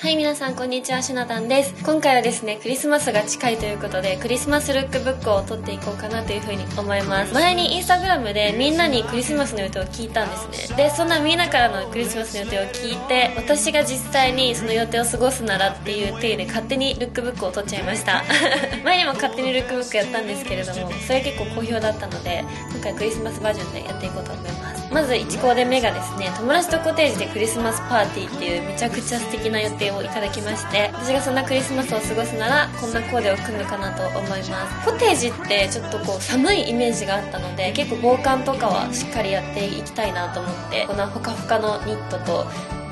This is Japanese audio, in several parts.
はい、皆さん、こんにちは、しなたんです。今回はですね、クリスマスが近いということで、クリスマスルックブックを撮っていこうかなというふうに思います。前にインスタグラムでみんなにクリスマスの予定を聞いたんですね。で、そんなみんなからのクリスマスの予定を聞いて、私が実際にその予定を過ごすならっていう体で勝手にルックブックを撮っちゃいました。前にも勝手にルックブックやったんですけれども、それ結構好評だったので、今回クリスマスバージョンでやっていこうと思います。まず1コーデ目がですね、友達とコテージでクリスマスパーティーっていうめちゃくちゃ素敵な予定をいただきまして、私がそんなクリスマスを過ごすなら、こんなコーデを組むかなと思います。コテージってちょっとこう寒いイメージがあったので、結構防寒とかはしっかりやっていきたいなと思って、このほかほかのニットと、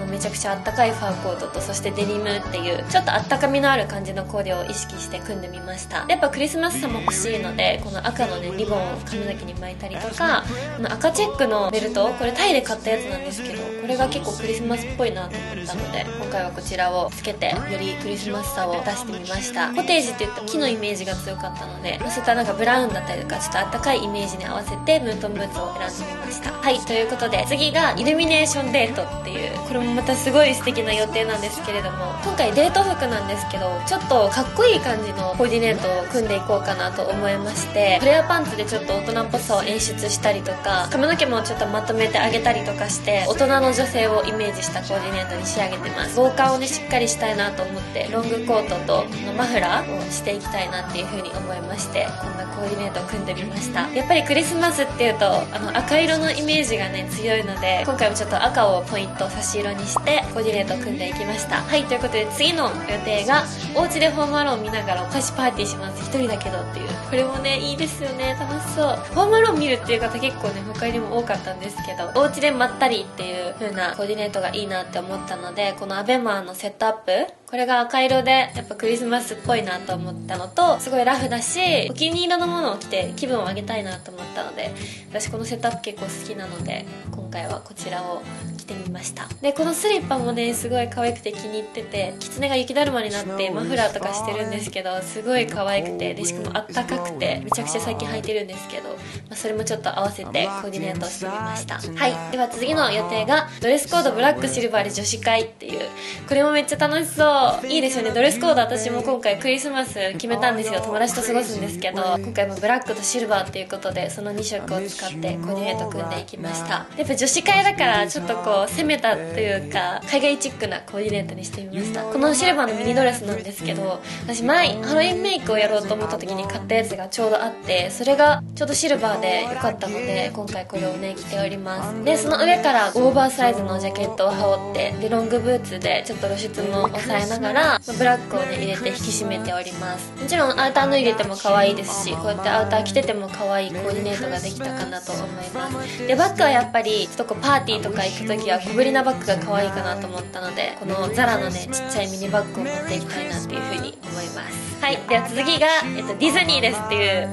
めちゃくちゃあったかいファーコートとそしてデニムっていうちょっとあったかみのある感じのコーデを意識して組んでみました。やっぱクリスマスさも欲しいのでこの赤のねリボンを髪の毛に巻いたりとかこの赤チェックのベルトこれタイで買ったやつなんですけどこれが結構クリスマスっぽいなと思ったので今回はこちらをつけてよりクリスマスさを出してみました。コテージって言った木のイメージが強かったのでそういったなんかブラウンだったりとかちょっとあったかいイメージに合わせてムートンブーツを選んでみました。はいということで次がイルミネーションデートっていうこれもまたすごい素敵な予定なんですけれども今回デート服なんですけどちょっとかっこいい感じのコーディネートを組んでいこうかなと思いましてフレアパンツでちょっと大人っぽさを演出したりとか髪の毛もちょっとまとめてあげたりとかして大人の女性をイメージしたコーディネートに仕上げてます。防寒をねしっかりしたいなと思ってロングコートとのマフラーをしていきたいなっていう風に思いましてこんなコーディネートを組んでみました。やっぱりクリスマスっていうとあの赤色のイメージがね強いので今回もちょっと赤をポイント差し色にしてコーディネート組んでいきました。はいということで次の予定がお家でホームアローン見ながらお菓子パーティーします。一人だけどっていう。これもねいいですよね。楽しそう。ホームアローン見るっていう方結構ね他にも多かったんですけどお家でまったりっていう風なコーディネートがいいなって思ったのでこのアベマのセットアップこれが赤色でやっぱクリスマスっぽいなと思ったのとすごいラフだしお気に入りのものを着て気分を上げたいなと思ったので私このセットアップ結構好きなので今回はこちらを着てみました。でこのスリッパもねすごい可愛くて気に入ってて狐が雪だるまになってマフラーとかしてるんですけどすごい可愛くてでしかもあったかくてめちゃくちゃ最近履いてるんですけど、まあ、それもちょっと合わせてコーディネートしてみました。はい。では次の予定がドレスコードブラックシルバーで女子会っていうこれもめっちゃ楽しそういいですよね。ドレスコード私も今回クリスマス決めたんですよ。友達と過ごすんですけど今回もブラックとシルバーっていうことでその2色を使ってコーディネート組んでいきました。やっぱ女子会だからちょっとこう攻めたというか海外チックなコーディネートにしてみました。このシルバーのミニドレスなんですけど私前ハロウィンメイクをやろうと思った時に買ったやつがちょうどあってそれがちょうどシルバーで良かったので今回これをね着ております。でその上からオーバーサイズのジャケットを羽織ってでロングブーツでちょっと露出も抑えながらブラックをね入れて引き締めております。もちろんアウター脱いでても可愛いですしこうやってアウター着てても可愛いコーディネートができたかなと思います。でバッグはやっぱりちょっとこうパーティーとか行く時は小ぶりなバッグが可愛いかなと思ったのでこのザラのねちっちゃいミニバッグを持っていきたいなっていう風に思います。はい。では次が、えっと、ディズニーですっていう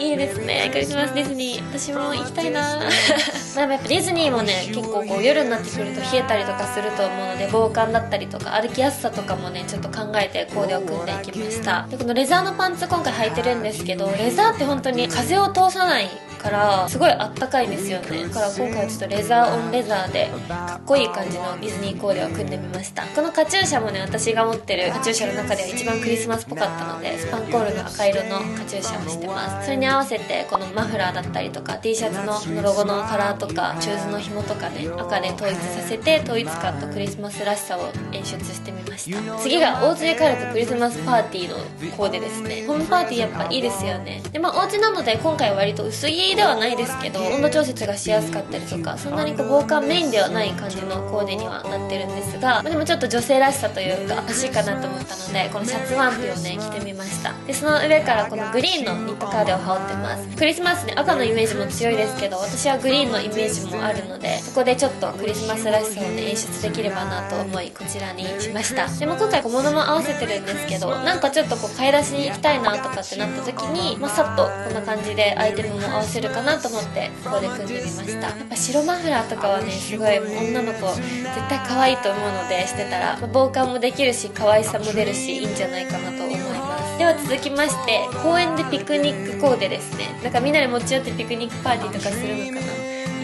いいですね。クリスマスディズニー。私も行きたいな。まあでもやっぱディズニーもね結構こう夜になってくると冷えたりとかすると思うので防寒だったりとか歩きやすさとかもねちょっと考えてコーデを組んでいきました。でこのレザーのパンツ今回履いてるんですけどレザーって本当に風を通さないからすごいあったかいんですよね。だから今回はちょっとレザーオンレザーでかっこいい感じのディズニーコーデを組んでみました。このカチューシャもね私が持ってるカチューシャの中では一番クリスマスっぽかったのでスパンコールの赤色のカチューシャをしてます。それに合わせてこのマフラーだったりとか T シャツのロゴのカラーとかシューズの紐とかね赤で統一させて統一感とクリスマスらしさを演出してみました。次がお家で帰るとクリスマスパーティーのコーデですね。ホームパーティーやっぱいいですよね。でまあお家なので今回割と薄着ではないですけど温度調節がしやすかったりとかそんなにこう防寒メインではない感じのコーデにはなってるんですが、まあでもちょっと女性らしさというか欲しいかなと思ったのでこのシャツワンピをね着てみました。でその上からこのグリーンのニットカーデを羽織ってます。クリスマスね赤のイメージも強いですけど私はグリーンのイメージもあるのでそこでちょっとクリスマスらしさをね演出できればなと思いこちらにしました。でも今回小物も合わせてるんですけどなんかちょっとこう買い出しに行きたいなとかってなった時に、まあ、さっとこんな感じでアイテムも合わせるるかなと思ってここで組んでみました。やっぱ白マフラーとかはねすごい女の子絶対可愛いと思うのでしてたら、ま防寒もできるし可愛さも出るしいいんじゃないかなと思います。では続きまして公園でピクニックコーデですね。なんかみんなで持ち寄ってピクニックパーティーとかするのかな。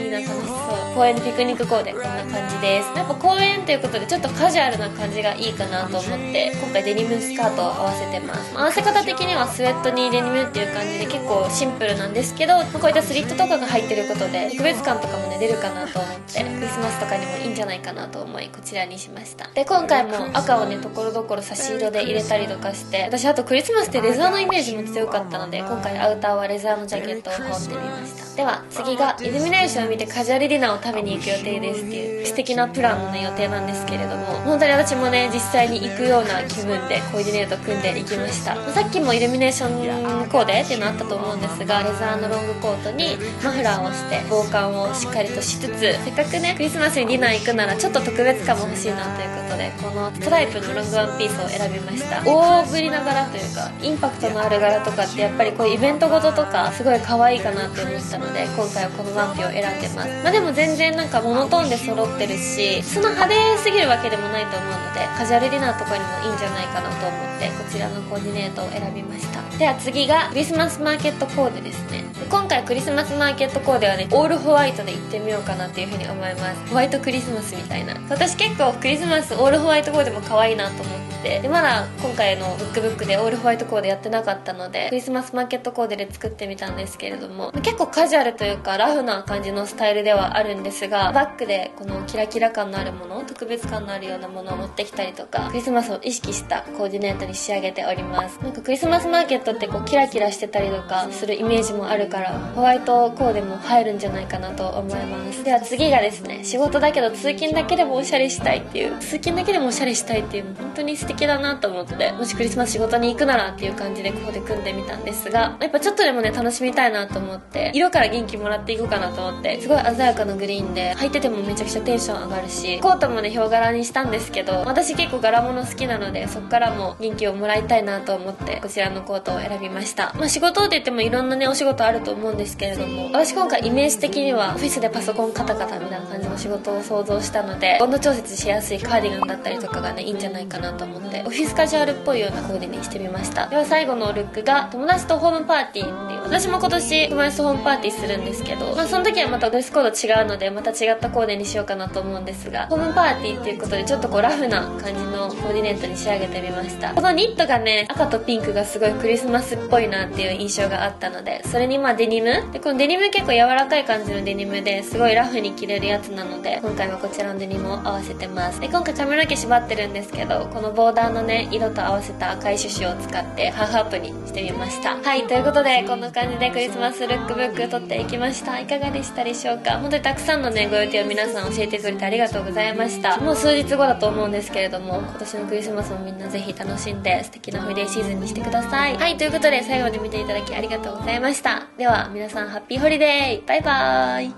いいな楽しそう。公園のピクニックコーデこんな感じです。やっぱ公園ということでちょっとカジュアルな感じがいいかなと思って今回デニムスカートを合わせてます。合わせ方的にはスウェットにデニムっていう感じで結構シンプルなんですけど、こういったスリットとかが入ってることで特別感とかもね出るかなと思ってクリスマスとかにもいいんじゃないかなと思いこちらにしました。で今回も赤をねところどころ差し色で入れたりとかして私あとクリスマスってレザーのイメージも強かったので今回アウターはレザーのジャケットを羽織ってみました。では次がイルミネーションを見てカジュアルディナーを食べに行く予定ですっていう素敵なプランの、予定なんですけれども本当に私もね実際に行くような気分でコーディネート組んでいきました。さっきもイルミネーションコーデっていうのあったと思うんですがレザーのロングコートにマフラーをして防寒をしっかりとしつつせっかくねクリスマスにディナー行くならちょっと特別感も欲しいなということでこのストライプのロングワンピースを選びました。大ぶりな柄というかインパクトのある柄とかってやっぱりこういうイベントごととかすごい可愛いかなって思ったので今回はこのワンピを選んでます。まあでも全然なんかモノトーンで揃ってるしその派手すぎるわけでもないと思うのでカジュアルディナーとかにもいいんじゃないかなと思ってこちらのコーディネートを選びました。では次がクリスマスマーケットコーデですね。今回クリスマスマーケットコーデはねオールホワイトで行ってみようかなっていうふうに思います。ホワイトクリスマスみたいな。私結構クリスマスオールホワイトコーデも可愛いなと思って。でまだ今回のブックブックでオールホワイトコーデやってなかったのでクリスマスマーケットコーデで作ってみたんですけれども。結構カジュアルというかラフな感じのスタイルではあるんですがバックでこのキラキラ感のあるもの特別感のあるようなものを持ってきたりとかクリスマスを意識したコーディネートに仕上げております。なんかクリスマスマーケットってこうキラキラしてたりとかするイメージもあるからホワイトコーデも入るんじゃないかなと思います。では次がですね仕事だけど通勤だけでもおしゃれしたいっていう通勤だけでもおしゃれしたいっていう本当に素敵だなと思ってもしクリスマス仕事に行くならっていう感じでコーデ組んでみたんですがやっぱちょっとでもね楽しみたいなと思って色から元気もらっていこうかなと思ってすごい鮮やかなグリーンで履いててもめちゃくちゃテンション上がるしコートもねヒョウ柄にしたんですけど私結構柄物好きなのでそっからも元気をもらいたいなと思ってこちらのコートを選びました。まあ仕事って言ってもいろんなねお仕事あると思うんですけれども私今回イメージ的にはオフィスでパソコンカタカタみたいな感じの仕事を想像したので温度調節しやすいカーディガンだったりとかがねいいんじゃないかなと思ってオフィスカジュアルっぽいようなコーデにしてみました。では最後のルックが友達とホームパーティーっていう私も今年友達とホームパーティーするんですけどまあその時はまたドレスコード違うのでまた違ったコーデにしようかなと思うんですがホームパーティーっていうことでちょっとこうラフな感じのコーディネートに仕上げてみました。このニットがね赤とピンクがすごいクリスマスっぽいなっていう印象があったのでそれにまあデニム？でこのデニム結構柔らかい感じのデニムですごいラフに着れるやつなので今回はこちらのデニムを合わせてます。で今回髪の毛縛ってるんですけどこのボーダーのね色と合わせた赤いシュシュを使ってハーフアップにしてみました。はいということでこんな感じでクリスマスルックブック撮っていきました。いかがでしたでしょうか？本当にたくさんのねご予定を皆さん教えてくれてありがとうございました。もう数日後だと思うんですけれども今年のクリスマスもみんなぜひ楽しんで素敵なホリデーシーズンにしてください。はいということで最後まで見ていただきありがとうございました。では皆さんハッピーホリデーバイバーイ